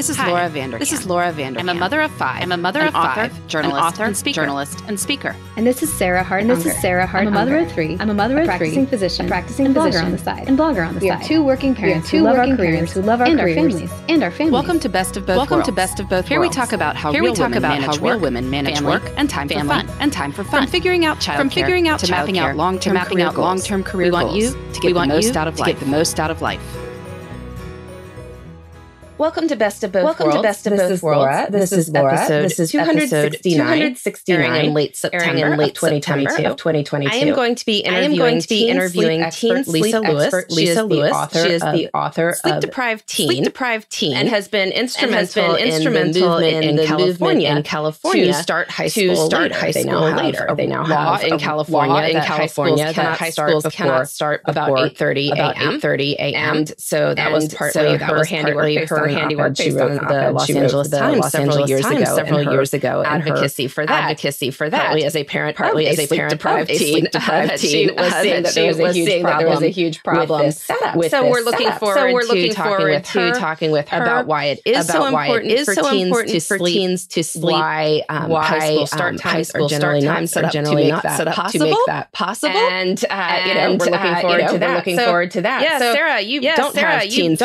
This is Hi, Laura Vander. This is Laura Vander. I'm a mother of five. I'm a mother an of author, five. Journalist, author, and speaker. Journalist and speaker. And this is Sarah Hart. And this is Sarah Hart. I'm a mother of three. I'm a mother a of practicing three. Physician, a practicing and physician. blogger on the side. And blogger on the we side. Are two working parents. Two working parents who love our and careers, our families and our families. Welcome to Best of Both. Welcome worlds. to Best of Both. Here worlds. we talk about how here we talk about how real women manage family, work and time family, for fun and time for fun. From figuring out childcare from figuring out to mapping out long term mapping out. We want you to get the most out of life. Welcome to Best of Both Welcome Worlds. to Best of this Both Worlds. Laura. This, this is Laura. Episode this is 269. 269 in late September, in late 2022 of 2022. I am going to be interviewing, I am going to be teen interviewing teen expert, Lisa Lewis. Expert, Lisa she is Lewis. The author she is the author of Sleep Deprived Teen. Sleep Deprived Teen and has been instrumental has been instrumental in the, in the California in California to start high school to start later. high school they now later. Have, they now have in California law in California that high schools cannot start before about 8:30 a.m. 8:30 So that was partly that was partly her an handiwork she wrote the Los she Angeles wrote Times Los several Angeles years ago, several years ago, advocacy for that, advocacy for that, partly as a parent, partly as a parent deprived teen, deprived teen was seeing that there was a huge problem with setup. So we're looking forward to talking with her about why it is so important. Is so important for teens to sleep, um, why high school um, start times are generally not set up to make that possible, and uh, you know we're looking uh, forward to that. Looking forward to that. Yeah, Sarah, you don't have teens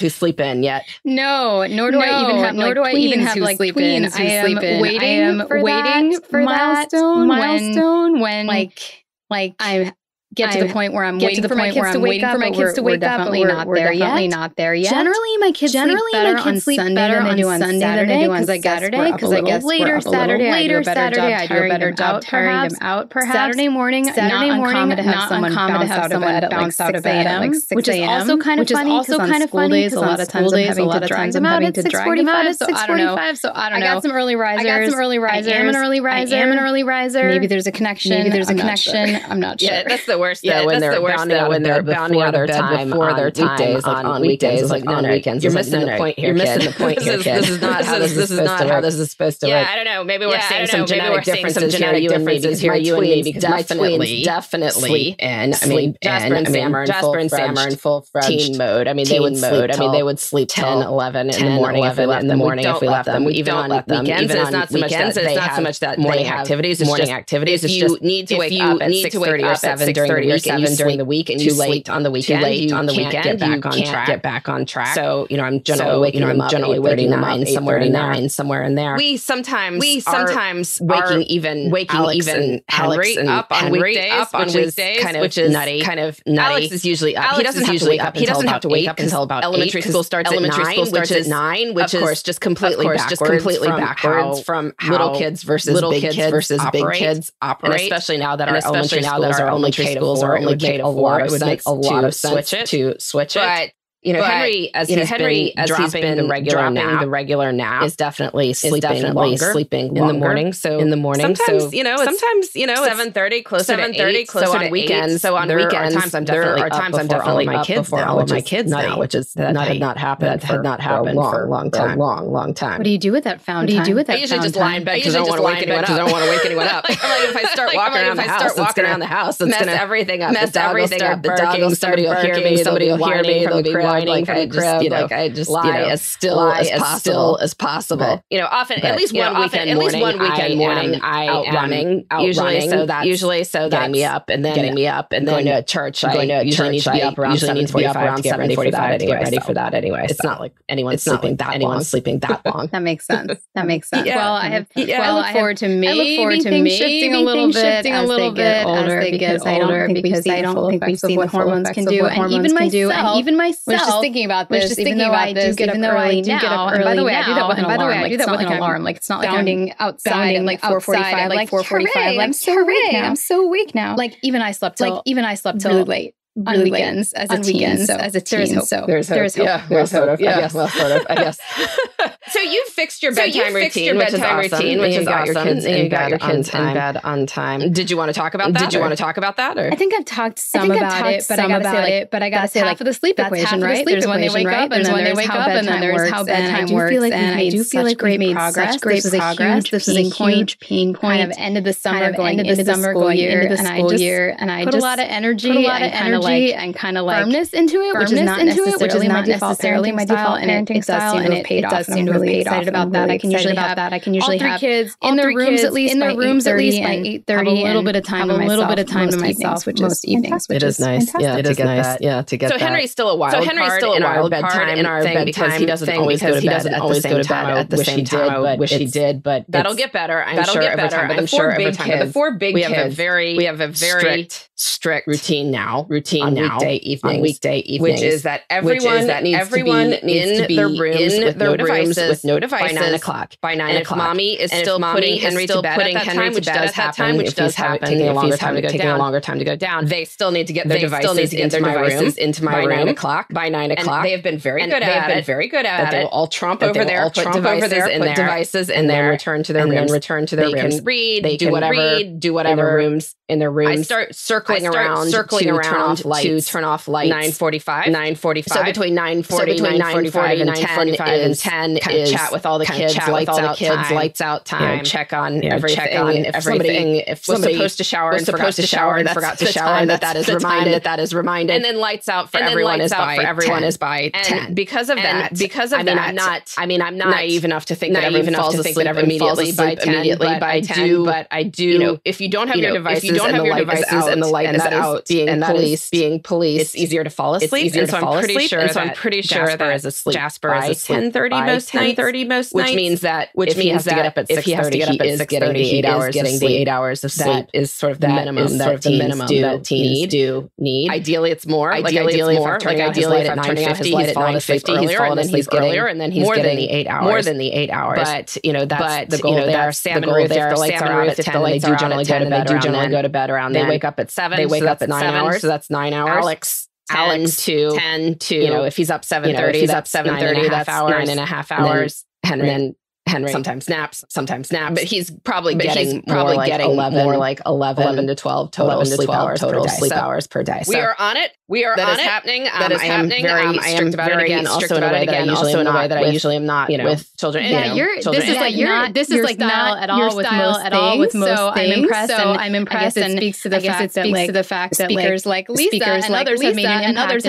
who sleep in Yeah yet. No, nor do no, I even have nor like, do I even have like sleep tween. I am waiting. I am for waiting that for milestone, that milestone when, when like like I'm get to the point where I'm waiting for my kids to wake up. My kids to wake up. Definitely not there yet. Not there yet. Generally, my kids generally sleep better my kids on sleep Sunday better than they do on Sunday than on Saturday because I guess later Saturday later Saturday I do a better job tiring them out. Perhaps Saturday morning. Saturday morning. Not uncommon to have someone bounce out of bed at like 6 a.m. Which is also kind of funny. Which is also kind of funny. A lot of times I'm having to drag them out at 6:45. So I don't know. So I don't know. I got some early risers. I got some early risers. I am an early riser. I am an early riser. Maybe there's a connection. Maybe there's a connection. I'm not sure. That's the worst. Yeah, when they're the bounding out when they're bounding out their time before their time weekdays, like on weekends, like on weekends. You're missing the point here. You're missing the point here. This is not how this is this is supposed to. Yeah, I don't know. Maybe we're seeing some genetic differences here. You and me, here you and me, definitely, definitely And. I mean, Jasper and Sam Jasper and in full teen mode. I mean, they would mode. I mean, they would sleep 10, 11 in the morning if we left them. If we left them, even on weekends, it's not so much that it's not so much that morning activities, morning activities. It's just need to wake up at six thirty or seven during 30 or 7 during the week and you sleep on the weekend, too late on the weekend, get back on track. Get back on track. So, you know, I'm generally so, waking you know, I'm generally waking them up somewhere in there. somewhere in there. We sometimes we sometimes waking even waking Alex even and Henry and up on Henry weekdays, up on weekdays, kind of which is nutty. Kind of nutty. Alex is usually up. Alex he doesn't have to wake up. He doesn't have to wake up until about elementary school starts elementary school starts at nine, which of course just completely just completely backwards from little kids versus little kids versus big kids operate, especially now that our elementary now that our elementary rules are it would make a lot of sense to switch it. But you know, but, Henry as you know, Henry as dropping he's been the regular nap, the regular nap is definitely sleeping is definitely longer, sleeping longer. in the morning. So in the morning, sometimes so, you know, sometimes you know, seven thirty closer seven thirty closer so on to weekends. Eight, so on weekends, times I'm definitely there are times I'm definitely my kids before all of my kids now, which is that not, had not happened that had not happened for a long time, long long time. What do you do with that found? What do you do with that? I usually just lie in bed because I don't want to wake anyone up. I don't want to wake anyone up. I'm like if I start walking around the house, walking it's gonna everything up. Mess everything up. The dog will somebody will hear me. Somebody will hear me. They'll be hiding like, from I the just, crib. You know, like I just lie you know, as still lie as, possible. still as possible. But, you know, often but, at least one know, weekend often, morning, at least one weekend morning, I am, I am running, out usually, running, so that's usually so that's me up and then getting me up and then going to a church. I usually going to a church. Need to be up around seven forty-five to get ready for that. Anyway, ready for that anyway. It's not like anyone's sleeping that long. Sleeping that long. That makes sense. That makes sense. Well, I have. Well, I look forward to me. I look forward to me shifting a little bit as they get older because I don't think because I don't think we've seen what hormones can do. And even myself, even myself was just thinking about was this, just thinking about this, even though I do get now. up And by the early way, I do that with an and by the alarm. way, Like, it's not like an alarm. Like it's not like I'm outside like 4:45, like like 4:45, 4:45. like I'm so now. I'm so awake now. Like even I slept till like even I slept till really late really on late weekends as a on teen. weekends So as a there is teen. hope. So There's hope. there is hope. Yeah, Well, there's sort hope. of, I yeah. guess. Well, sort of. I guess. So you fixed your So you bedtime fixed routine, your which is bedtime awesome. routine, and which you is got your kids And and you you got got your your kids kids in in bed on time. Did you want to talk about that? Did you want to talk about that? Or I think I've talked some I think I've about talked it, but I gotta say like, it, but I gotta say half like of the sleep that's equation, half of the right? There's when they wake up, and then when they there's wake how up, and then bedtime there's works, how and I bedtime do works, feel like and we've I do feel like great we've made progress. such great This was a progress. huge This was a pain point, huge pain kind point, of end of the summer, going into the summer, school going year, into the and I school just year, and I put just a lot of energy, like and kind of like firmness into it, which is not into which is not necessarily my default parenting style, and it, it does seem to have paid off. Really excited about that. I can usually have that. I can usually have kids in their rooms at least in their rooms at least by eight thirty. A little bit of time, a little bit of time to myself, which is evenings. It is nice. Yeah, it is nice. Yeah, to get. So Henry's still a wild. So Henry's still a wild bedtime in our bedtime because he doesn't always go to bed at the same time. At the same time, wish he did, but that'll get better. I'm sure over time. I'm sure over time. Before big we have a very we have a very strict strict routine now. Routine on now. Weekday evening. Weekday evenings. Which is that everyone is that needs everyone to be, needs to be their rooms in with their no devices, rooms with no devices by nine o'clock. By nine and o'clock. If mommy is and still putting Henry still to bed putting at that Henry time, which does happen, time, which does happen, taking a longer time to go taking down. a longer time to go down. They still need to get their devices still need to get their devices into my room by nine o'clock. By nine o'clock. They have been very good at it. They have been very good at it. They will all trump over there, put devices in there, devices in there, return to their room. return to their rooms, read, They do whatever, do whatever rooms in their rooms. I start circling circling around, circling to around turn off lights, to turn off lights. Nine forty-five. Nine forty-five. So between nine forty, so and ten, and ten, kind of chat with all the kids, chat lights with all out, the kids, time, lights out time, check on yeah, everything. Check on if everything. Somebody, if somebody was supposed to shower and forgot to shower and forgot to shower, that that is reminded that that is reminded, and then lights out for everyone is by everyone is by ten. Because of that, because of that, I'm not. I mean, I'm not naive enough to think that everyone falls asleep immediately by ten. But I do. You know, if you don't have your devices, if you don't have your devices and the light and is out being and policed, being police, it's easier to fall asleep. It's easier and to fall asleep. Sure and so I'm pretty sure Jasper that is asleep. Jasper is asleep. Ten thirty most ten thirty most nights, which means that which means that up at if he has to get up at six thirty, eight hours, getting the eight hours of sleep is sort of the minimum. Sort of the minimum that teens do need. Ideally, it's more. Ideally, more. Like ideally, if I'm off his light at nine fifty, he's falling asleep earlier, and then he's getting the eight hours, more than the eight hours. But you know that's the goal. There, the goal there. The lights are out at ten. They do generally go to bed around. They wake up at seven seven. They wake so up at nine seven. hours, so that's nine hours. Alex, 10, Alex to 10 to you know if he's up seven thirty, you know, he's up seven thirty, that's hours, nine and a half hours. And then, and then Henry. Sometimes naps, sometimes naps. But he's probably but getting he's probably like getting 11, more like 11, 11 to 12 total to 12 hours total sleep so hours per day. So we are on it. We are that on is it. happening. Um, that is I am happening. Very um, I am about very, it again. Also in a way again, that I usually am not that usually am not you know, with children. Yeah, you know, you're, children. this is yeah, like your this is like not at all with most at all with most so things. I'm impressed. So I'm impressed. And speaks to the fact that to the fact that speakers like Lisa and others have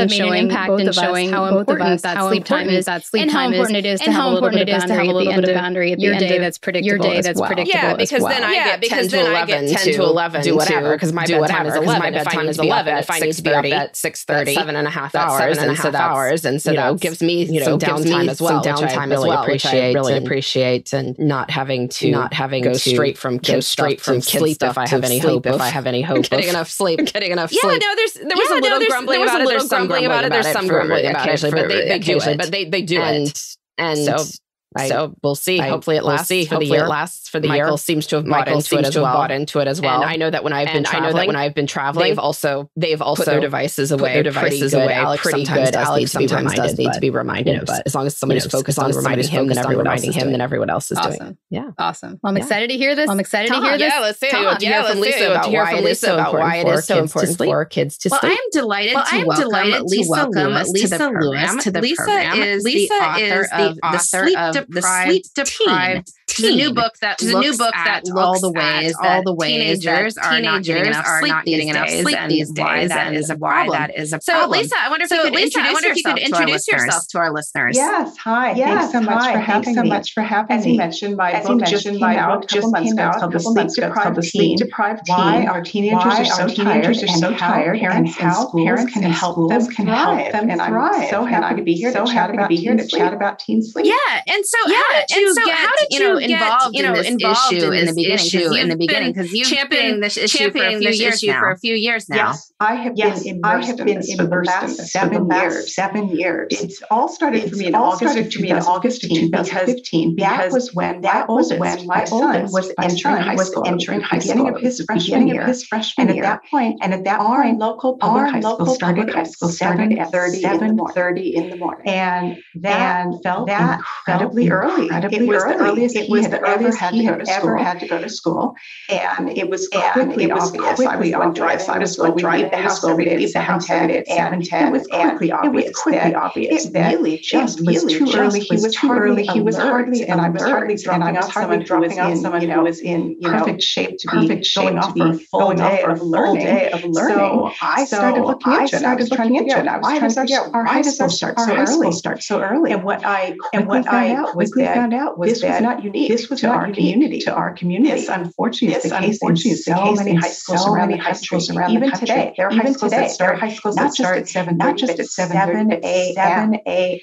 made an impact in showing how important that sleep time is, that sleep time is, and how important it is to have a little bit on at the end of boundary at the your end day that's predictable. Your day that's well. predictable. Yeah, because well. then I yeah, get because 10 then to 11 I get 10 to 11 do whatever because my, bedtime is 11. My bedtime is 11. If I need to be up at 6:30, seven and a half hours, and so hours, and so that gives me you know downtime as well. Downtime as well. Appreciate, really appreciate, and not having to not having go straight from kids straight from sleep if I have any hope if I have any hope getting enough sleep getting enough sleep. Yeah, no, there's there was a little grumbling about it. There's some grumbling about it. There's some grumbling about it but they do it and so I, so we'll see. I, Hopefully it lasts. We'll see. For Hopefully the year. it lasts for the Michael year. Seems to have bought Michael into it as well. Bought into it as well. And I know that when I've been traveling, I know that when I've been traveling, they've also they've also put their devices away. Their devices away. Alex pretty sometimes good. Does Alex need sometimes to reminded, does need to be reminded. You but as long as somebody's you know, focused on reminding him, then everyone reminding him, then everyone else is doing. Yeah, awesome. Well, I'm excited to hear this. I'm excited to hear this. Yeah, let's see. Yeah, let's see. About why it is so important for kids to sleep. Well, I'm delighted. I'm delighted to welcome Lisa Lewis to the program. Lisa is the author of the Sleep the sleep deprived teen. a new book that looks a new book that all the ways all the ways teenagers, are teenagers not getting enough sleep, these, enough sleep these days, and a why that is a problem. So Lisa, I wonder if so, you could Lisa, introduce, if you could introduce yourself to our listeners. Yes, hi. Yes, thanks so much hi. for having Thanks so me. much for having As me. As you mentioned, my As book just came out just came out called The Sleep Deprived Teen. Why our teenagers are so tired and how parents and schools can help them thrive? and I'm so happy to be here to chat about teen sleep. Yeah, and so yeah, and so how did you know you get, involved you in know, this involved issue in in the beginning? issue Because in you've the beginning? been 'Cause you've championing been this issue for a championing few this years issue now. for a few years now. Yes, I have Yes, been I immersed have in been this for the immersed in last this for the seven last years. seven years. It's all started for It's me in August started of for me in August of 2015 because 2015 that was when that my was oldest, when my my son was entering son high was school. entering It high was the beginning school. of his It was the freshman beginning year. of his freshman And at that point, And at that our point, local public our high school local started high at school started at 7:30 in the morning. 7:30 in the morning. And that felt that incredibly early. incredibly it was early. the earliest It it was the earliest he had ever had to go to school, and it was quickly obvious. I was going drive. I was going drive the house every day, the house every day at ten. It was quickly obvious. It was quickly obvious that really just was too early. He was too early. He was hardly, and I was hardly dropping off someone dropping off someone who was in perfect shape to be going off for a full day of learning. So I started looking into it. I was trying to figure out why does our high school start so early? Start so early. And what I and what I was found out was that not unique. This was to our community. To our community. This unfortunately the case in so many high schools around the country. Even today, there are high schools that start high schools that start at seven, not just at seven a.m.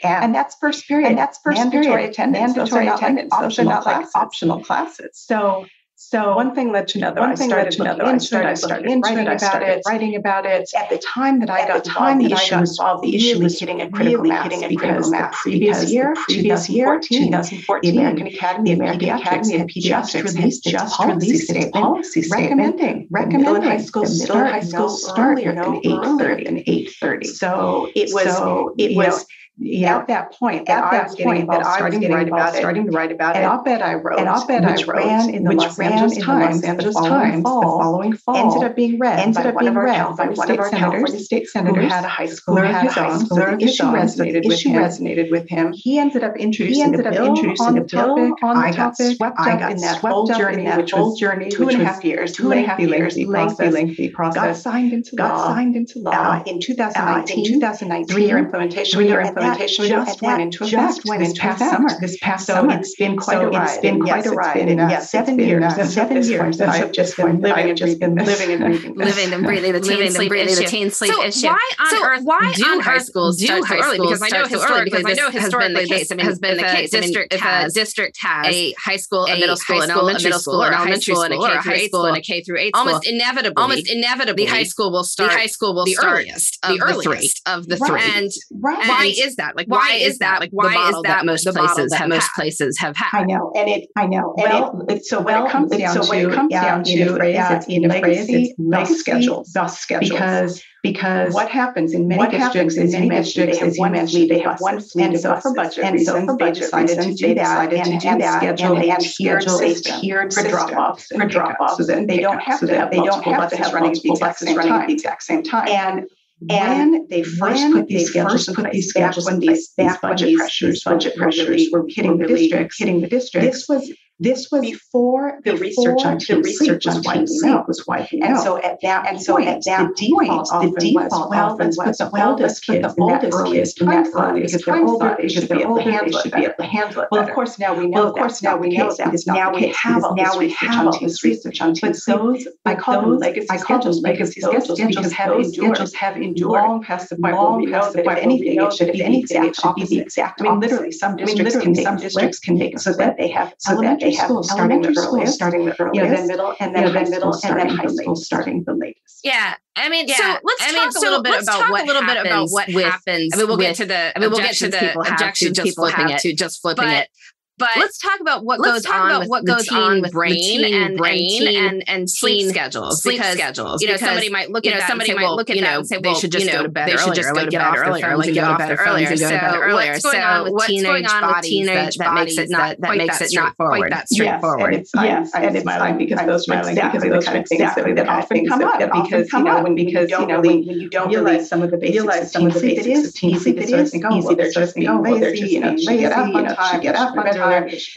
And that's first period. And that's first mandatory attendance. Mandatory attendance. Those are not like optional classes. So so one thing led to another. One thing led to another. I started, I started writing about it. Writing about it. At the time that I got time that I got involved, the issue was hitting a critical mass hitting a critical mass. The previous year, previous year, 2014, the American Academy of Pediatrics had just released its policy recommending recommending high school middle high school start earlier than eight thirty and eight thirty. So it was it was yeah. at that point, at that point that I was getting about it, starting to write about it, an op-ed I wrote, an op-ed I wrote, ran in the Los Angeles Times, Angeles Times, the following fall, ended up being read ended up being read by one of our California state senators who had a high school who had a high the issue resonated with him. resonated with him. He ended up introducing the bill introducing the topic. I got swept up in that whole journey, which was journey, two and a half years, two and a half years, lengthy, lengthy process. Got signed into law. Signed into law in 2019. 2019, three-year implementation. Three-year implementation implementation just went into just went this past summer. This past so summer, it's been quite so a ride. It's been quite yes, a ride. It's been, uh, yes, seven years. Uh, seven years that I've just been living and breathing, living and breathing, living and breathing the teen sleep issue. The teen sleep so issue. Why on so earth why do high schools do start high early? Because I know historically, because I know historically this has been the case. District has district has a high school, a middle school, an elementary school, or a high school, and a K through and a K through eight school. Almost inevitably, almost inevitably, the high school will start. The high school will the earliest of the three of the three. And why is that? Like why is that? Like why is that most places that have most had? places have I know, and it, I know, Well, and it, it's so well, when it comes it's- down so when to, it comes yeah, down in to, a phrase, yeah, it's in a phrase, it's thus scheduled, thus scheduled. Because because what happens in many what districts happens in is many you districts they have is one mentioned fleet they have one buses. fleet And of so for budget and so reasons, for they budget decided to reasons, do that and- to do and that schedule and, a and tiered schedule a system tiered for drop-offs and for drop-offs, so that they don't have to So they don't have to have running the multiple exact buses same running at the exact same time. And And when they first put these schedules in place, these back schedules when these back when budget pressures, budget were pressures were hitting the districts, hitting the districts. This was this was before the before research on the research was on widely teen was widely And known. so at that And so point, at that the default point, the often default was, well, let's put the oldest kids the oldest kids in that slot because they're older, they should be able to handle it should be able to handle it Well, of course, now we know Well, of course, now we know that because now we have all now we have all this research on teen But those, I call them legacy I call them schedules because those schedules because have endured, schedules have endured long past the point where we know that if point where we anything, it should be if the anything, exact it should be the opposite. exact I mean, literally, some districts can make some districts can make so that they have so that elementary they have schools starting the elementary schools earliest, starting the you know, earliest, then middle, and you then know, high middle, and then high school latest. starting the latest. Yeah, I mean, Yeah, so let's I talk mean, a so little bit let's about talk what a little bit about happens what with, happens I mean, we'll get to the I mean, we'll get to objections the people have to just flipping it, to just flipping it. But let's talk about what let's goes talk on about with what the goes teen on with the brain teen and brain and teen and- and sleep schedules. sleep because, schedules, You know, because, somebody might look you at know, that somebody and say, might well, look at you that know, and say, they should just you go to bed they should earlier, just go like to get bed off their earlier, like get off bed their earlier. phones and go to So bed earlier. what's going So on with what's teenage going on with bodies teenage that, that makes it not that, that makes it not not quite that straightforward? and it's, yes, and it's smiling because those are exactly the kind of things that, that often come up because you know when because you know when, when you don't realize some of the basics realize some of the basics of teen sleep, it is easy. They're just being lazy, you know, lazy, get up on time, get up on time.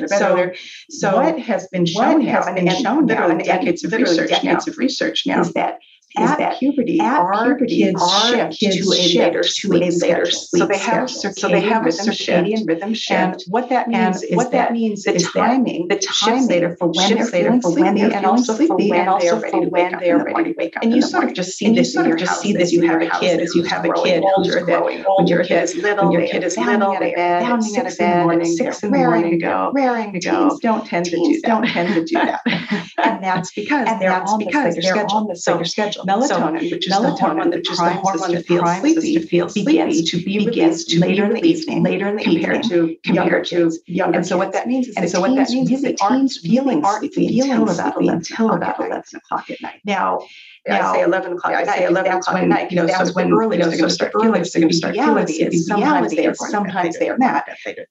So, so what has been shown now, and, and shown now, and decades of research decades of research now, is that is at that puberty, at our puberty, kids shift kids to a later to a later sleep So they have schedule. So they have a rhythm circadian shift. rhythm shift. And what that means is what that means the is timing, the timing later for when they're later for when they're and also for when they're ready to wake up they're in the ready to wake up And you sort of just see this in your just see that this you have a kid, as you have a kid older, that when your kid is little, when your kid is little, they're bed, out of six in the bed six in the morning, to go. raring to go. Teens don't tend to do that. don't tend to do that. and that's because And they're on the because they're on the So later schedule melatonin, so, which is melatonin, the hormone that is the hormone that feel sleepy, to feel sleepy, begins to be released to later in the evening, later in the compared evening, to compared to younger. And so what that means is, and so what that means is, that teens feeling aren't feeling about until about eleven o'clock at night. Now. Now, I say 11 o'clock. Yeah, I say 11 o'clock when, at night. You know, that's so when early they're going to start feeling. They're going to start feeling. Sometimes they are. Sometimes they are mad.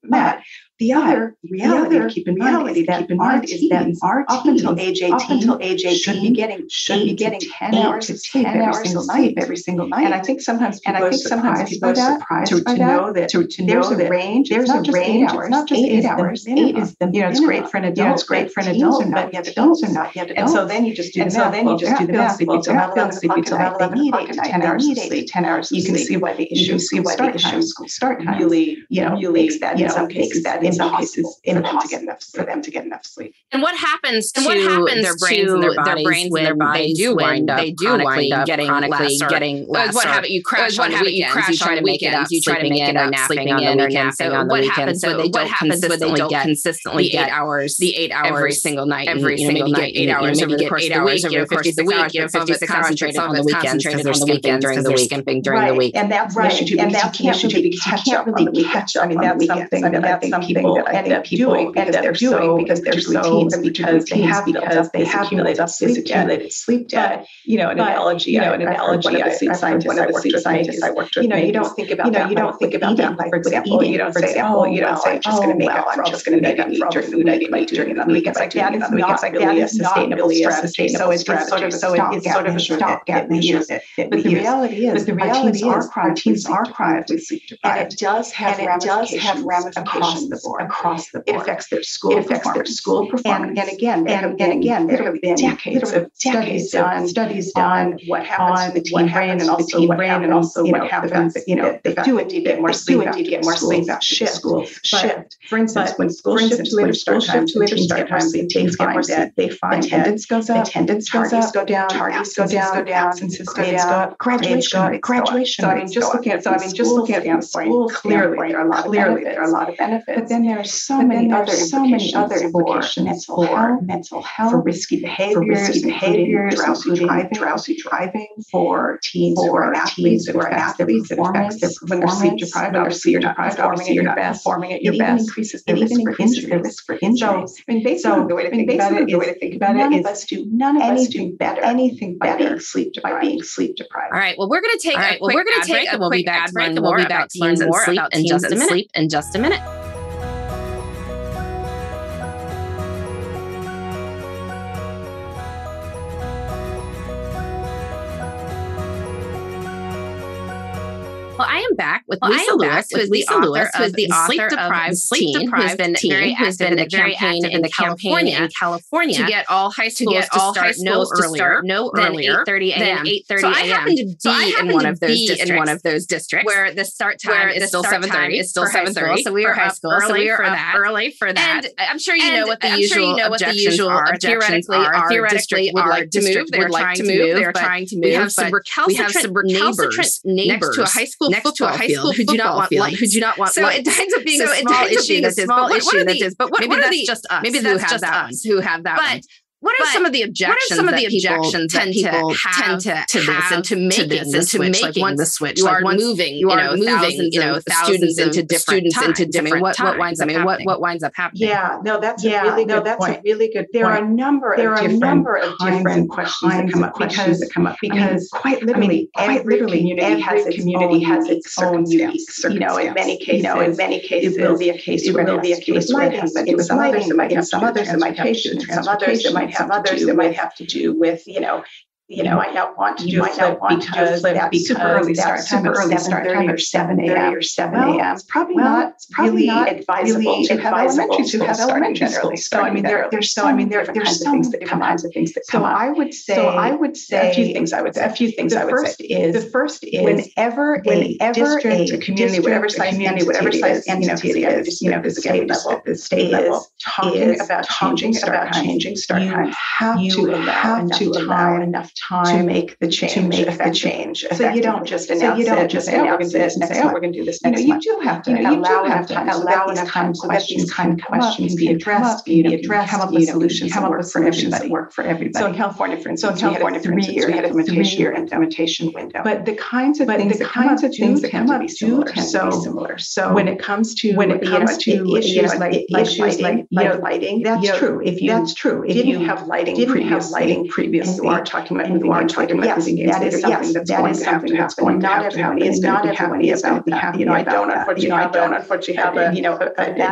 Mad. The other reality, the other keep in mind, is that, keep in mind is that our up until age 18, up until age 18 should be getting should be getting 10 hours of sleep, 10 hours of sleep every single night. And I think sometimes people and I think sometimes people are surprised to, to know that to, to there's know a range. There's a range. It's not just eight hours. Eight is the you know it's great for an adult. It's great for an adult, but yet adults are not yet adults. And so then you just do the math. Then you just do the math. Sleep until about 11 sleep until about 11 o'clock 10 hours of sleep. 10 hours. You can see why the issue. You can see why the issue. School start time really you know really makes that in some cases that in some cases impossible to get enough for them to get enough sleep. And what happens and what happens their brains to and their, their brains when and their bodies they do wind up, they do wind up getting chronically lesser, getting less. What happens? You crash on happens, weekends. You try to make it up. You try to make it up. Sleeping in or napping on the happens? So they don't consistently get consistently eight hours. The eight hours every single night. Every single night. Eight hours over the course of the. Over the course of the week. You're 56 concentrated on the weekends because they're skimping during the week. Skimping during the week. And that's right. And that can't be catch up on the weekend. I mean, that's something that I think people that I end up doing because they're doing because they're routines because they have because they have accumulated sleep debt, sleep debt. You know, an analogy. You know, an analogy. I sleep scientist. I worked with scientists. I worked with. You know, you don't think about. You know, you don't think about that. For example, you don't say, oh, oh, you don't say, I'm just going oh, to make up. I'm just going to make up for food I didn't eat during the week. It's like that is not a sustainable strategy. So it's sort of so it's sort of a stopgap measure. But the reality is, but the reality is, our routines are chronic. And it does have ramifications across the board across the board. It affects their school. It affects their school performance. And, and again, there and, and again, there have been decades of decades done, studies done. What happens to the teen brain, and also what brain, and also what happens. You know, they do indeed get more sleep. Do indeed get more sleep after school shift. For instance, when school shift to later start time, to later start times, the teens get more sleep. They find attendance goes up. Attendance goes up. down. Tardies go down. Go down. Absences go down. Graduation. Graduation. So I mean, just looking at so I mean, just looking at the school clearly there are a lot of benefits. There are a lot of benefits then there are so but many other so many other implications for mental health, mental health, for risky behaviors, for risky behaviors, drowsy driving, drowsy driving, for teens or athletes who are athletes, that affects their when they're sleep deprived, obviously you're deprived, obviously you're not performing at your best. It increases the risk for injury, the risk for injury. So, I mean, basically, the way to think about it, the way to think about it is none of us do none of us do better anything by being sleep deprived. By being sleep deprived. All right. Well, we're gonna take. All right. Well, we're gonna take, and we'll be back. We'll be back to learn more about teens and sleep in just a minute. In just a minute. back with well, Lisa Lewis, who is the author, who is the author of Sleep Deprived Teen, who's been very active, been in, the very active in, the California, in California to get all high schools, to, get all to start, high no earlier, start no earlier than 8.30 a.m. 8.30 so I happen to be, so in, one of those districts in one of those districts where the start time is still 7.30. It's still 7.30 so we are high school. So we are up early for that. And I'm sure you know what the usual objections are. Theoretically, are theoretically would like to move. They're trying to move. They're trying to move. We have some recalcitrant neighbors next to a high school football a high field, school who do not want field, who do not want so lights. it ends up being so a small issue small issue that is. But what, maybe what that's the, just us? Maybe that's just us who have that. But what are but some of the objections? What are some of the objections that people, that people tend to have to, this and to making this and to making like the switch? You are once, moving, you, you moving, thousands, you know, thousands into different students times. into different. I mean, what, what winds up? I mean, what what winds up happening? Yeah, no, that's yeah, a really no, good that's point. a really good. There point. are a number of there are a number of different questions that come up questions that come up because I mean, quite literally, I mean, quite literally, community has its community has its own unique. You know, in many cases, in many cases, it will be a case. It will be a case where it happens. It was others, It might have Some others, it might have Some others, it might have others that might have to do with, you know, you know, I don't want to do. I not want because to do that because super early start time, early start or seven a.m. or seven a.m. It's probably well, not. It's probably really not advisable really to have elementary school, to have elementary school. So I mean, there, there's so I mean, there, there's so many different kinds of things that come so up. I would say, so I would say a few things. I would say a few things. I would say is the first is whenever whenever a community, whatever size community, whatever size entity it is, you know, this state level, this state level, talking about talking about changing start times. You have to allow enough time to make the change. to make the change. So you don't just So announce you don't it, just say, oh, we're announce it this and next say, oh, month. we're going to do this You know, next you do have to You know, you allow have enough to time, so allow enough time kind so of that these kind of questions be addressed, be addressed, come up with solutions, come that up with solutions that work for everybody. So in California, for So in instance, we had California, a for instance, we had a three-year window. implementation window. But the kinds of things the that come kinds up of do things that come to up be do similar. tend to be So similar. So when it comes to when it comes to issues like issues lighting, like you know, like lighting, that's true. If you that's true. If you have lighting didn't have lighting previously, you are talking about about moving on to talking about using games. That is something that's going to happen. That's going to to happen. It's not is going to be happy. You know, I don't unfortunately, I don't unfortunately have a you know,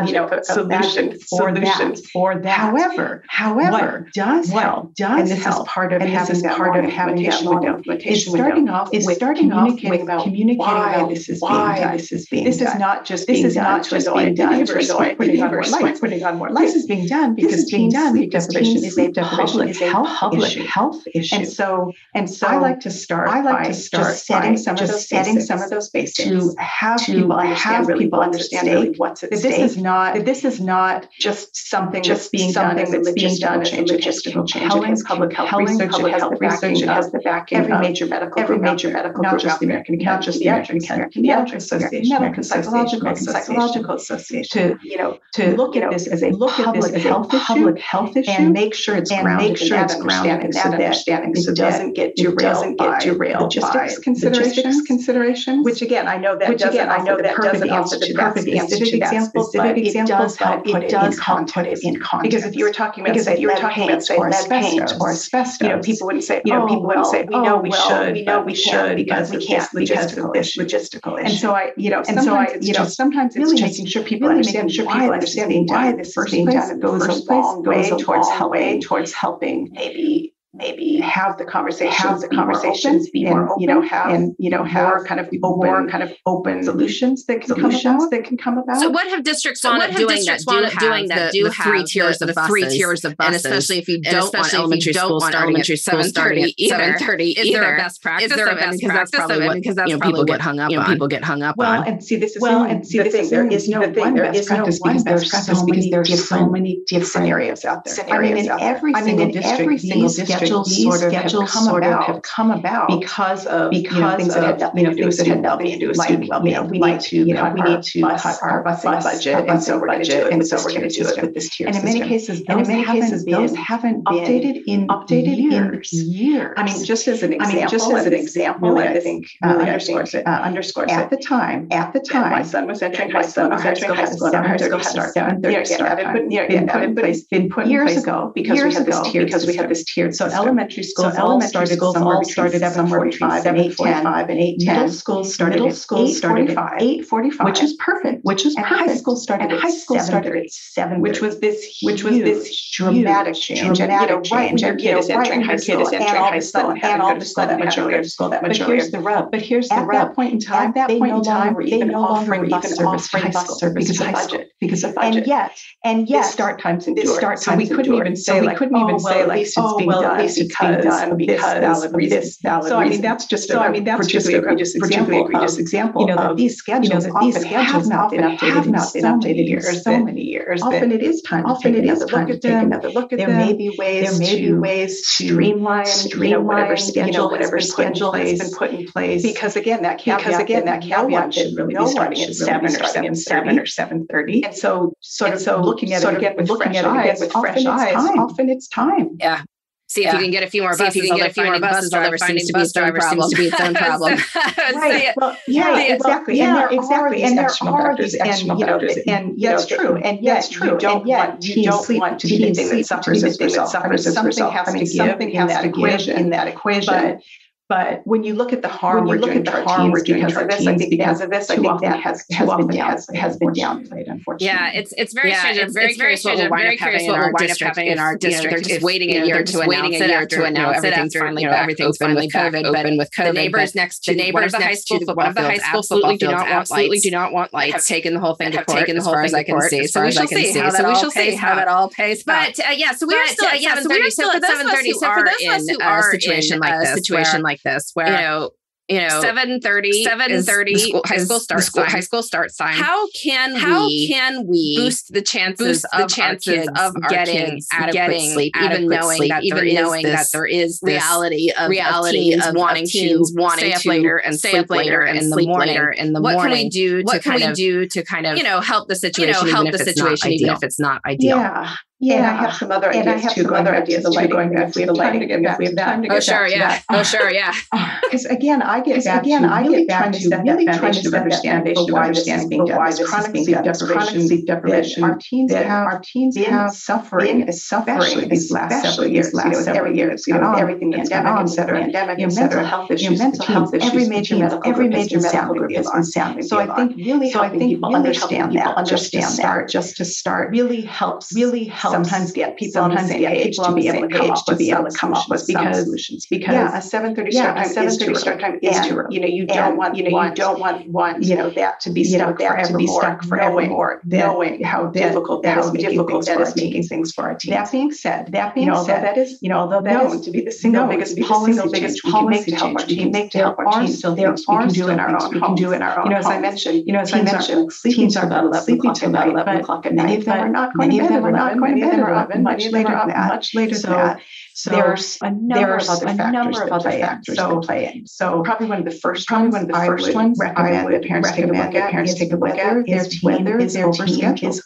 you know, solution for that. For that. However, however, does help does and this help. is part of and having this is part of having that long implementation. Starting off with starting about communicating why about this is why being done. this is being done. this is not just being done putting on more lights, putting on more lights. This is being done because being done because deprivation is a public health health issue, and so so and so I like to start. I like to start just setting some just of those setting basics, some of those basics to have to people understand have really people understand really what's at that stake. This is not this is not just something just that's being done that's being done change. It has public health research. Public health research. It has the backing every major medical every major medical not just the American not just the American American Psychological Psychological Association to you know to look at this as a look at this as a public health issue and make sure it's grounded in that understanding it doesn't get derailed, doesn't get derailed logistics considerations, logistics considerations. Which again, I know that which again, I know that doesn't answer the perfect answer to that example, specific example, it does it, does help put it in context. Because if you were talking about say, if you were talking about say lead paint or asbestos, you know, people wouldn't say, you know, oh, people wouldn't say, we know oh, we should, we know we should because we can't because of logistical issue. And so I, you know, and so I, you know, sometimes it's just making sure people understand, sure people understand why this is being goes a long way towards helping, towards helping maybe maybe have the conversation, have the conversations, be more open, and, you know, have and you know have more kind of open, more kind of open solutions that can solutions come about. that can come about. So what have districts so on doing that do have doing that the, do the three tiers the, of buses, three tiers of buses, and especially if you don't want elementary don't school starting at seven thirty, is there a best practice? Is there a best practice? That's probably what because that's you know, people get hung up on. People get hung up on. Well, and see this is well, and see this is there is no one best practice because there's so many because there's so many different scenarios out there. I mean, in every single district schedules sort of, schedules have, come sort about, of have come about because of because you know, things of, that had you know, things do with student well-being. Do with student well-being. You we need to you know, we need to cut our busing bus, budget, our busing and so we're going to do it, and so we're going to do it with this tier. And in many cases, and many cases, those haven't updated in updated years. Years. I mean, just as an example. I mean, just as an example, I think uh, underscores it. Uh, underscores at the time. At the time, my son was entering high school. My son was entering high school. And our high school had a seven thirty start. Been put in place years ago because we had this tiered. Because we had this tiered. So elementary schools so all started schools somewhere all started between five and 845 and 810. Middle school started middle school started at 845, which is perfect. Which is perfect. High school started and high school started at 7, which was this which was this dramatic change. right when your kid is entering high school and all of a sudden all of a sudden that school that majority. But here's the rub. But here's the rub. At that point in time, at that point in time, we're even offering bus service because of budget because of budget. And yet, and yet, start times and Start times so we couldn't even say like, couldn't even say like it's being done needs to be done because valid. Valid so I mean that's just so I mean that's just a egregious example, egregious example. You know that these schedules that these schedules have not been updated in so many years. So many years. Often it is time. Often it is time to take another look at them. There may be ways. There may be ways to streamline, streamline whatever schedule, whatever schedule has been put in place. Because again, that caveat, because again that caveat should really be starting at seven or seven seven or seven thirty. And so sort of so looking at it again with fresh eyes, with fresh eyes. Often it's time. Yeah. See yeah. if you can get a few more See buses. If you can get a few more buses, bus drivers seems to be its own problem. Right. Well, yeah, right. exactly. Yeah, and there exactly. Are and there are these external factors, and, and, and yeah, it's true. And yes, true. And yeah, you don't want to be the thing that suffers as a result. Something has to give. In that equation. But when you look at the harm we're doing to our teens, because of this, I think because of this, I think that has has been has, has been downplayed, unfortunately. Yeah, it's it's very yeah, strange. It's, very curious what we'll wind up having in our district. In our district, they're just waiting a year to announce it after now everything's finally back. Everything's finally COVID. Open with COVID. The neighbors next to the neighbors next to one of the high school absolutely do not absolutely do not want lights. Have taken the whole thing to court. The whole thing to court. So we shall see So we shall see How it all pays. But uh, yeah, so we are still yeah, so we are still at seven thirty. So for those of us who are in a situation like this, situation like this, you where know, you know, seven thirty, seven thirty high school is start school, high school start sign. How can How we can we boost the chances boost of the chances our kids of our getting kids adequate getting sleep, even knowing sleep, that even there is knowing that there is this reality of reality of teens of- wanting of teens to wanting stay up to later and stay sleep up later later and in the sleep morning. later in the what morning. can we do to What can kind we of do to kind of you know help the you situation know help even the if it's not yeah, and I have some other and ideas too. Other ideas, ideas too. Going back, we have lighting, and if we have that. Oh sure, yeah. Oh sure, yeah. Because again, I get back again, I get back to really trying to understand why this is being done. Why this chronic sleep deprivation, sleep deprivation. Our teens have our teens have suffering, especially these last several years, last several years. You know, everything that's on, et cetera, pandemic, et cetera, health issues, your mental health issues, every major every major medical group is unsounding. So I think really, so I think people understand that, understand that, just to start, really helps, really helps sometimes get people sometimes on the same page to be able to be able to come up with because solutions because yeah, a 7:30 start time is too start time is too early. You know, you don't want you know you don't want one you know that to be stuck there to be stuck forevermore, knowing how difficult that is difficult that is making things for our team. That being said, that being said, that is you know although that is to be the single biggest policy biggest policy change we can make to help our team. There are still in our own we can do in our own. You know, as I mentioned, you know, as I mentioned, teams are about 11 o'clock at night, but many of them are not going to bed. We're not going them are up much later up that, much later so, that. So there's a number of other factors, so, that play in. So probably one of the first probably ones, one of the first ones I would parents take a look at. Parents take a look at their team is overscheduled. Is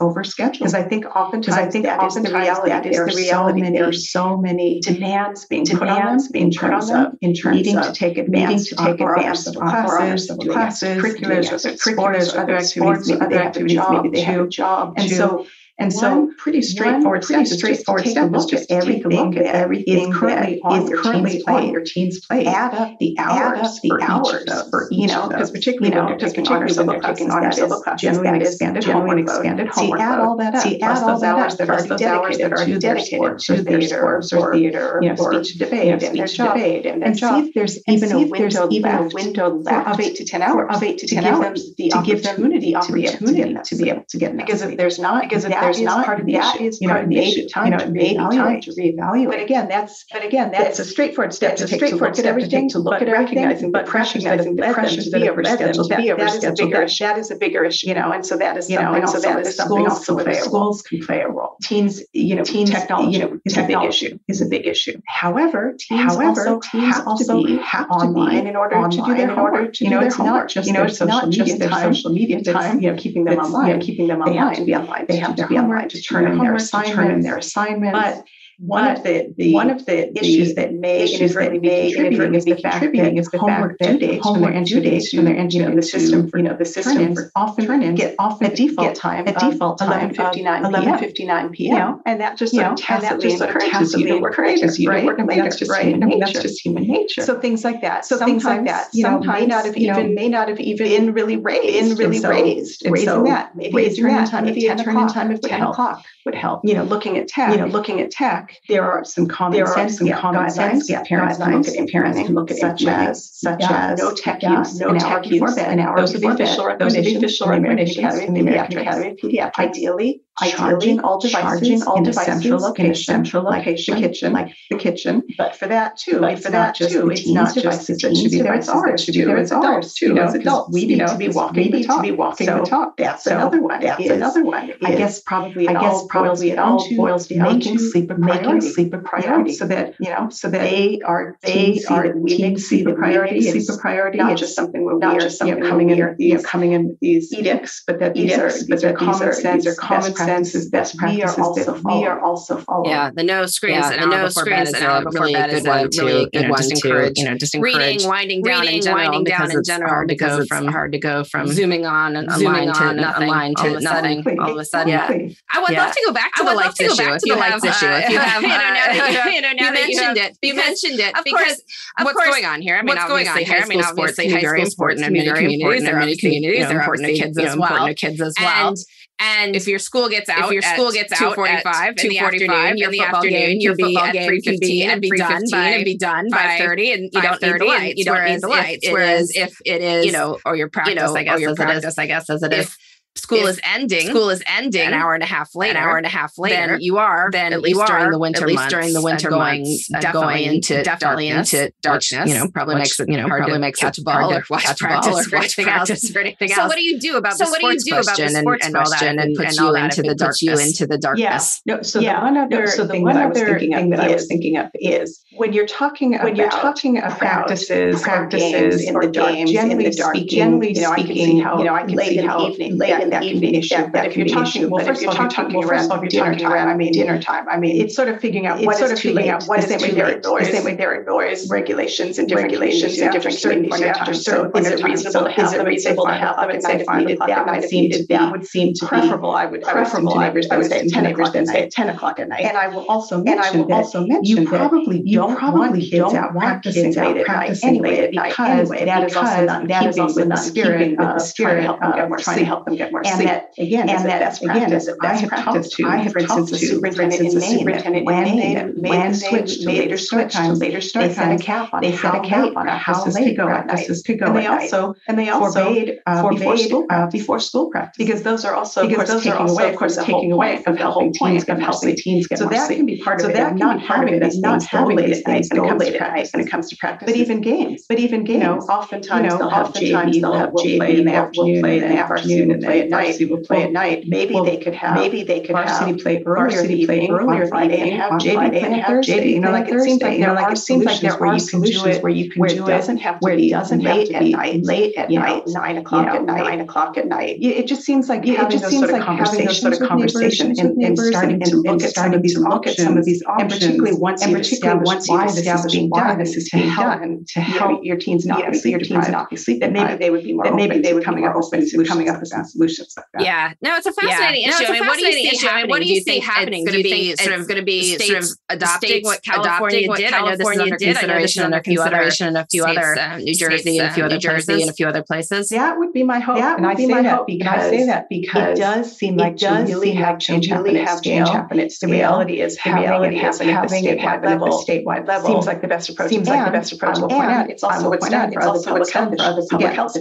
because I think oftentimes I think that is the reality. That is the reality. There are so many demands being demands being put on them in terms needing to take advantage to take advantage of classes, classes, other curriculars, other activities, other activities. Maybe they have a job. And so and one, so, pretty straightforward pretty step. straightforward just step is just every look at everything is currently that is currently on your teen's plate. Add up the hours, up the for hours those, for each you know, because particularly you know, when you're taking honor syllable classes, honor syllable classes, genuine expanded homework, expanded homework. See, add all that up. See, add all that hours that are dedicated to dedicated to theater or theater or speech debate and job and see if there's even a window left of eight to ten hours of eight to ten hours to give them the opportunity to be able to be able to get because if there's not because if there's not part of the issue. Is you know, it may be time, you know, it may be time to reevaluate. But again, that's but again, that's, that's a straightforward step to take to step at everything, to look at recognizing but recognizing the to be are scheduled, be over scheduled. That is a bigger issue, you know, and so that is you know, and so that is something also where schools can play a role. Teens, you know, teens, technology, you know, is a big issue. Is a big issue. However, teens however, teens also have to be in order to do their homework. You know, it's not just you know, it's not just their social media time. You know, keeping them online, keeping them online, They have to be online. They have to be be online to turn in their assignments, turn in their assignments. But one of the, the, one of the issues that may issues that may be contributing is the fact that due dates homework from their due dates from their entry you know, the system for, you know the system for often turn in get often at default time a default time 11:59 11:59 p.m. You know, and that just you know, tacitly that just encourages, tacitly you to work later, you right? work later, that's just right? Human I mean, that's just human nature. So things like that. So things like that. You know, may not have even may not have even been really raised, been really raised, raising that maybe turn in time of 10 o'clock would help. Would help. You know, looking at tech. You know, looking at tech back. There are some common there sense, are some yeah, common sense yeah, parents can look at parents can look at such as such yeah. as no tech yeah, use, no an tech hour use, bed, an hour those are the official recommendations, recommendations from the American Academy of Pediatrics. Ideally, charging all devices, charging all in, devices a central location, in a central location, like the kitchen, like the kitchen. But for that too, but for that too, it's not just the should be there. It's ours should be. It's adults too. You as adults, we need to be walking. We need to the talk. That's another one. That's another one. I guess probably. I guess probably it all boils down to making sleep a priority. Sleep a priority. So that you know, so that they are they are we make sleep a priority. Sleep a priority. Not just something we're not just coming in coming in with these edicts, but that these are these are common sense consensus best practices we are also, that follow. We are also following. Yeah, the no screens. Yeah, the no screens. Bed out before really bed good one to you know just encourage reading, winding down, reading, in general, winding down in general um, hard to go from hard to go from zooming on and zooming on to nothing, online to nothing all of a sudden. Yeah. I would love to go back to the lights issue. If you have issue, if you you mentioned it, you mentioned it Of course, what's going on here? I mean, obviously high school sports, high school sports, very important in many communities. There are many communities. They're important to kids as well. Kids as well. And if your school gets out, if your school gets out two forty-five at in the 2:45 afternoon, your in the football afternoon, game your football at game can be and be done 3:15 by and be done by five thirty, and you don't need the 5:30 lights. you don't need the Whereas lights. if- Whereas if it is, you know, or your practice, I guess, as it is, practice, I guess, as it is. If school if is ending, school is ending an hour and a half later, an hour and a half later, then you are then at least during the winter at least months, during the winter going, months, definitely going into definitely darkness, into which, darkness, you know, probably which, makes it, you know, hard probably to makes catch it a ball or watch catch a practice ball or or watch anything else. practice or anything So what do you do about So the what do you sports do about the question and- sports and all that question and and put put you you into into the the you darkness? into the darkness? No, so Yeah. the one other No, so the thing one that I was other thinking thing of that I was thinking of is when you're talking when about you're talking about practices, practices practices in the dark, games in generally the dark, speaking, you know, I can see how you know, I can late see in the how evening, late that that can be an issue. But if you're talking, well, first of all, you're talking around. I mean, dinner time. I mean, it's sort of figuring out what is too late. What is too late. The same way there are noise regulations and different regulations in different certain points after certain points. Is it reasonable to have them? Is it reasonable to have them and say if needed that would seem to that would seem to preferable. I would preferable. I would say ten o'clock at night. Ten o'clock at night. And I will also mention and I will also mention you probably don't probably kids out practicing late at night anyway because that is also not that is also not spirit of the spirit of trying to help them get more sleep. And that again, and that again, I have talked to I have for instance the superintendent in Maine when they when switched to later start times, later start they set a cap on they set a cap on how late practices could go. And they also and they also forbade uh, before school uh, before school practice. Because those are also because those are also of course taking away from the whole point of helping teens get so that can be part of it. That not having it. as not having it. as go late at night when it comes to practice. But even games, but even games, you know, oftentimes they'll have JV, they'll have in the afternoon, play in the afternoon, play at night. Will play at night. Maybe they could have maybe they could have varsity play earlier varsity play earlier Friday and have JV play and have JV. You know, like it seems like you know, like it seems like there are solutions where you can do it doesn't have where it doesn't late at night, late at night, nine o'clock at night, nine o'clock at night. It just seems like it just seems like having those sort of conversations and starting to look at some of these look at some of these options, and particularly once and particularly once you establish why this is being done to help your teens not be your teens not be sleep that maybe they would be more that maybe they would coming up to coming up with solutions like that. Yeah, no, it's a fascinating yeah. issue. No, I mean, what do you see happening? What do you think happening? It's going to be sort of going to be sort of adopting what California did. I know this is under consideration and a few other and a uh, few other New Jersey and a few other Jersey and a few other places. Yeah, that would be my hope. And I say that because I say that because it does seem like does really have change happen have change happen at scale. The reality is the reality is having it happen at the statewide level seems like the best approach. Seems like the best approach. I will point out it's also what's done for other public health for other public health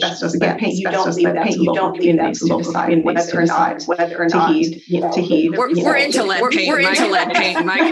you don't leave that you don't leave that to decide whether or not whether or not to heed to heed. We're into lead paint. We're into lead paint. Well,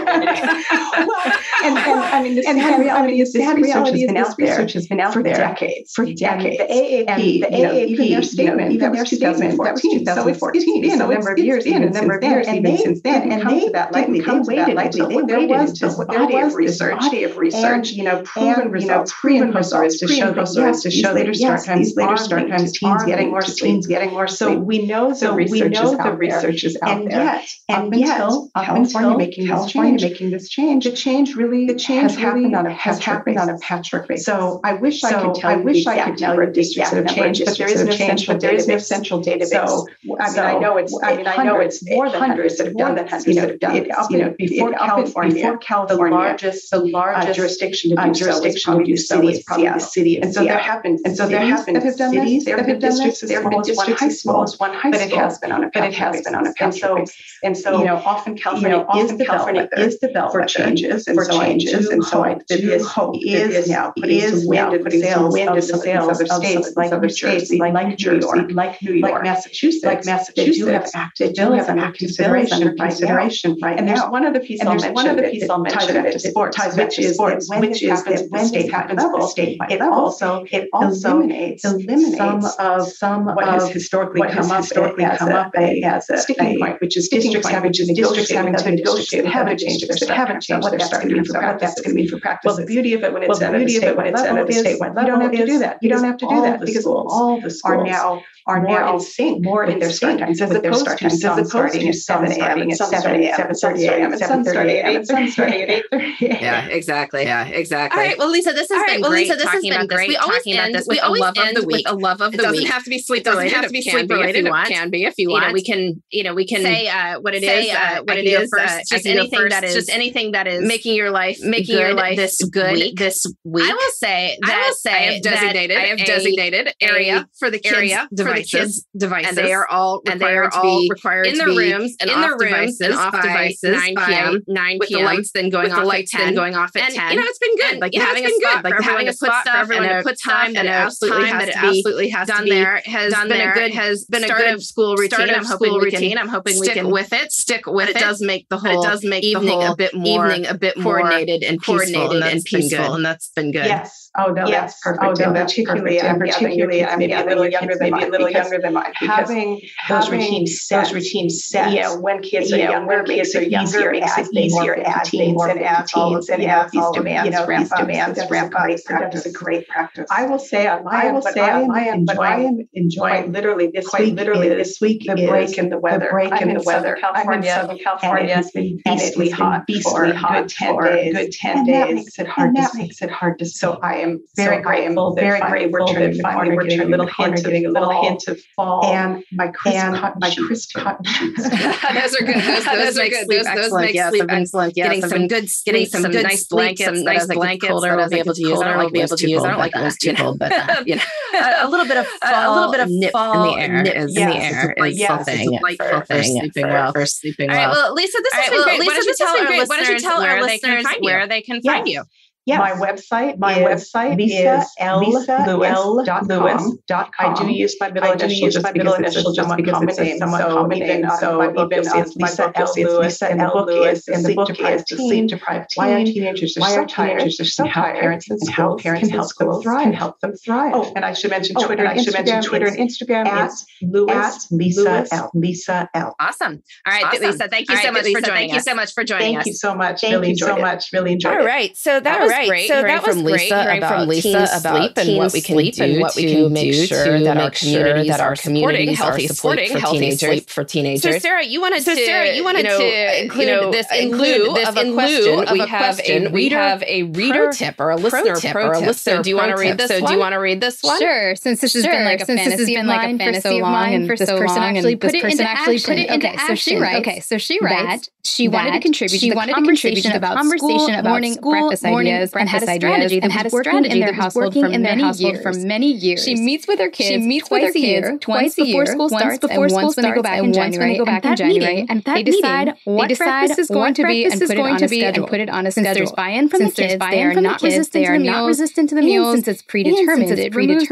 and I mean, and the reality is this reality has been out there. Research has been out for decades. For decades. The AAP, the AAP, even their statement, even their statement, that was 2014. So a number of years, in a number of years, even since then, and they that lightly. They waited until there was this body of research, body of research, you know, proven results, pre and post to show that to show later start times, later start times, teens getting more teens getting more. So we know the research is out research is out there, and yet up until making California making this change, the change really the change has happened on a has happened on a patchwork basis. So I wish I could tell. I wish I could tell you districts that have changed, but there is no central. There is no central database. So I mean, I know it's. I mean, I know it's more than hundreds that have done that. Hundreds that have done it. You know, before California, before California, the largest, the uh, largest jurisdiction to do jurisdiction to do so is probably the city. And so there have been, and so there have been cities, there have been districts, there have been districts as small as one high school, but it has been on a but it has been on a patchwork basis. And so, you know, often California is California is developed for changes and for changes, and so I this hope is now putting some wind in the sails wind in the sails of other states, like other states, like New York, like New York, like Massachusetts, like Massachusetts, do have active bills under consideration, consideration right And there's one other piece I'll mention. One other piece I'll mention to sports, which is sports, which is that when it happens at the state it also it also eliminates some of some what has historically come up historically come up as a sticking point, which is districts having to districts having to negotiate, haven't changed, but haven't changed what that's going to mean for what that's going to mean for practice. Well, the beauty of it when it's at the statewide level is you don't have to do that. You don't have to do that because all the schools are now are now in sync more in their start times as opposed to some starting at 7 a.m. and 7 a.m. 7 a.m. and some starting at 8 some starting at 8 Yeah, exactly. Yeah, exactly. All right. Well, Lisa, this has All been right, well, great Lisa, this has talking been about great this. We always talking about end, this we with a always love of end the with week. a love of It the doesn't week. have to be sleep It doesn't related. have to be It can sleep be if you It want. can be if you want. You know, we can, you know, we can say uh, what it say, is, uh, uh, what it is, first, uh, just anything that first, is just anything that is making your life making your life this good week. this week. I will say I will say I have designated I have a designated area a for the kids area for the devices, kids devices, and they are all and they are to all be required in their rooms and in their rooms devices and off by devices 9 p.m. 9 with the lights then going off the lights at 10 then going off at 10. you know it's been good like having a it's been spot good. Like, having a spot put for stuff everyone and to a put time that a absolutely has that to be absolutely has to done there has done been a there good has been a start good of school routine start of I'm hoping school we can. I'm hoping we stick can with it stick with it. it does make the But it whole does make the evening whole a bit more evening a bit more coordinated and peaceful coordinated and and that's been Oh no, yes. Oh, that's perfect. Oh no, and that's particularly, perfect. And particularly, yeah, a little younger than mine, a little younger than mine. Having those routines set, those routines set. Yeah, you when kids are yeah, younger, when kids are younger, makes it easier to add things and add routines and add these demands, you know, these demands ramp up. That's a great practice. I will say, I will say, I am, but I am enjoying literally this week, literally this week, the break in the weather, break in the weather. California, Southern California, has been beastly hot, beastly hot, ten days, good ten days. And it. That makes it hard to. So I am very so grateful, very grateful We're trying that finally we're turning a little hint of a little hint of fall and my crisp and cotton my crisp cotton sheets. those are good. Those, those, make good. Those, those make yes, sleep excellent. Yes, getting some good, getting some, good nice blankets, some nice blankets that I'll be able to use. I don't like be able to use. I don't like those too cold, but uh, a little bit of a little bit of nip in the air is in the air is something. Delightful thing. Sleeping well. For sleeping well. Well, Lisa, this has great. Lisa, this has been great. Why don't you tell our listeners where they can find you? Yes. My website, my website Lisa is L. Lisa Lewis. Dot com. I do use my middle I initial use my middle initial just because it's a somewhat so common name. So my book is Lisa L. Lewis. And the book is the sleep deprived teen. Why are teenagers so tired? teenagers are so tired? Parents and how parents can help them thrive. Can help them thrive. Oh, and I should mention oh, Twitter. I should mention Twitter and Instagram at Lewis Lisa L. Lisa L. Awesome. All right, Lisa. Thank you so much for joining. us. Thank you so much for joining. us. Thank you so much. Really enjoyed. it. Really enjoyed. All right. So that was Right, great. So hearing that was from great Lisa hearing about from Lisa teen about sleep and what we can sleep do and what we can to make sure that our communities that our communities healthy supporting healthy sleep for teenagers. So Sarah, you wanted so to Sarah, you wanted to uh, include this uh, in lieu this a question. we have a we have a reader tip or a listener tip or a listener. Do you want to read this? So do you want to read this one? Sure. Since this has been like a fantasy of mine for so long, and this person actually put it into action. Okay, so she writes. Okay, so she writes. She wanted to contribute. She wanted to contribute about conversation about morning breakfast ideas ideas and had a strategy that had a strategy that was working in their household for many years. She meets with her kids. She meets with her kids twice a year, once before school starts, and once when they go back in January. And that meeting, and that they decide what breakfast is going to be and put it on a schedule. Put it on a schedule. Since there's buy-in from the kids, they are not resistant to the meals. Since it's predetermined, it's removes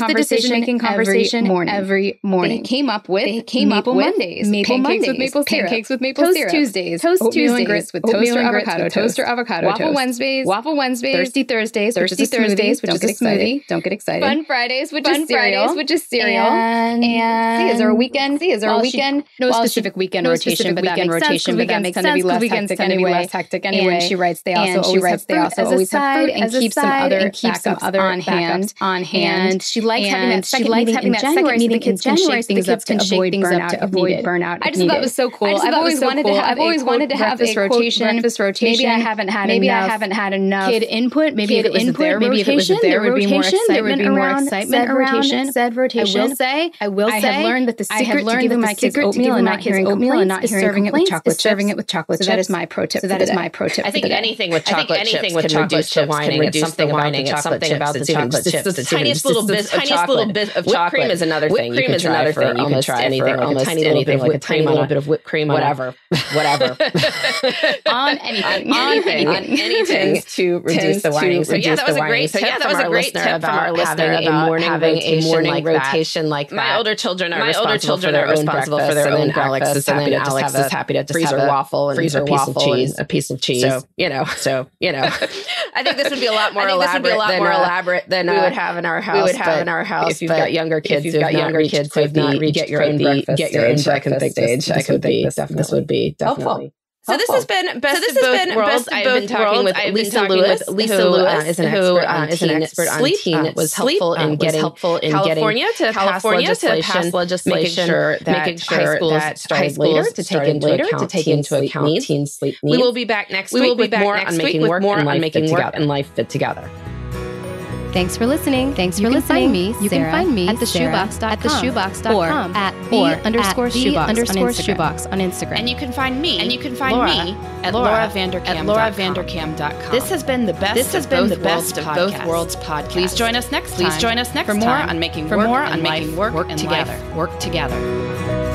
the decision-making conversation. Every morning. They came up with came maple up with Mondays, maple Mondays, with maple syrup, cakes with maple toast syrup, Tuesdays, toast Tuesdays, grits with toast or avocado, toast or avocado, waffle Wednesdays, Wednesdays, Waffle Wednesdays, Thirsty Thursdays, Thirsty which Thursdays, which Don't is a smoothie. Don't get excited. Fun Fridays, which Fun is cereal. Fridays, which is cereal. And, and see, is there a weekend? See, is there well, a weekend? She, no well, specific she, weekend no rotation, specific but that makes rotation, but that makes sense because weekends tend to be less hectic anyway. And she writes they also always writes they also always have food and keep some other and keep some other on hand on hand. She likes having that second meeting in January. The kids can shake things up to avoid burnout. To avoid burnout. I just thought that was so cool. I've always wanted to have. I've always wanted to have this rotation. This rotation. Maybe I haven't had. Maybe I haven't had enough kid input. Maybe kid if it input, their maybe rotation, if it was their there rotation, would be there would be more excitement around, rotation. Said rotation. I will say, I will say, I have learned that the secret to giving my kids oatmeal and not hearing oatmeal and not hearing it with chocolate, serving it with chocolate. So that is my pro tip. So that is my pro tip. I think anything with chocolate chips can reduce the whining. It's something whining. It's something about the chocolate chips. The tiniest little bit. Tiniest little bit of chocolate. Whipped cream is another thing. Whipped cream is another thing. You can try anything. Almost anything. Like a tiny little bit of whipped cream. Whatever. Whatever. On anything. On anything. On anything to reduce the whining. so yeah, that was a great tip. Yeah, that was a great tip from our listener having a morning rotation, morning like, rotation like that. My older children are my older children are responsible for their own breakfast, and then Alex is happy to just have a waffle and freezer waffle and a piece of cheese. So you know, so you know, I think this would be a lot uh, more elaborate. Than, we would uh, have in our house. We would have in our house. If you've got younger kids, If you've got younger kids, so not reach get your own breakfast. Get your own breakfast stage. I could think this would be definitely definitely So this has been best So this of has both been worlds. best I've been talking worlds. with I've Lisa talking Lewis. with Lisa who, Lewis uh, is an who, expert uh, on is an teen- expert on sleep, teen. uh, It was helpful uh, in was getting helpful in California getting to pass California to legislation, pass legislation, making sure that making high schools that started high schools later to take into later account to take teen into sleep account needs. teen sleep We will be back next We week will be with back more next on week making with work more and on making work together. and life fit together. Thanks for listening. Thanks you for listening. Me, You can find me, at the Sarah, shoebox.com at theshoebox.com, or at or the at underscore the shoebox underscore on shoebox on Instagram. And you can find me. And you can find Laura, me at Laura lauravanderkam at lauravanderkam.com. This has been the best. This has of been both the best worlds of both podcast. worlds podcast. Please join us next Please time join us next for more time on making for work more and on making life work and together. life work together.